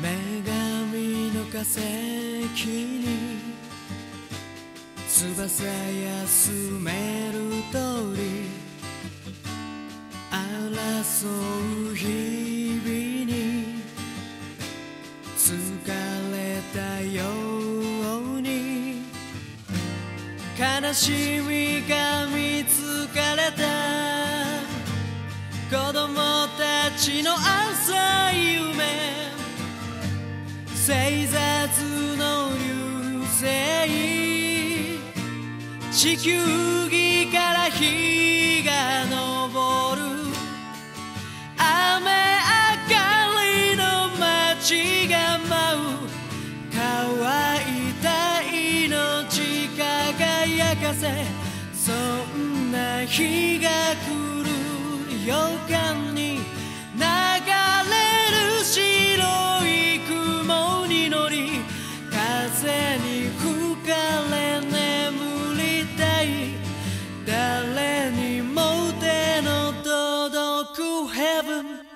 女神の化石に翼休める通り争う日々に疲れたように悲しみが見つかれた。子供たちの浅い夢。星座の流星地球儀から日が昇る。雨上がりの街が舞う。乾いた命輝かせそんな日が来る予感に流れ乗り風に吹かれ眠りたい。誰にも手の届く Heaven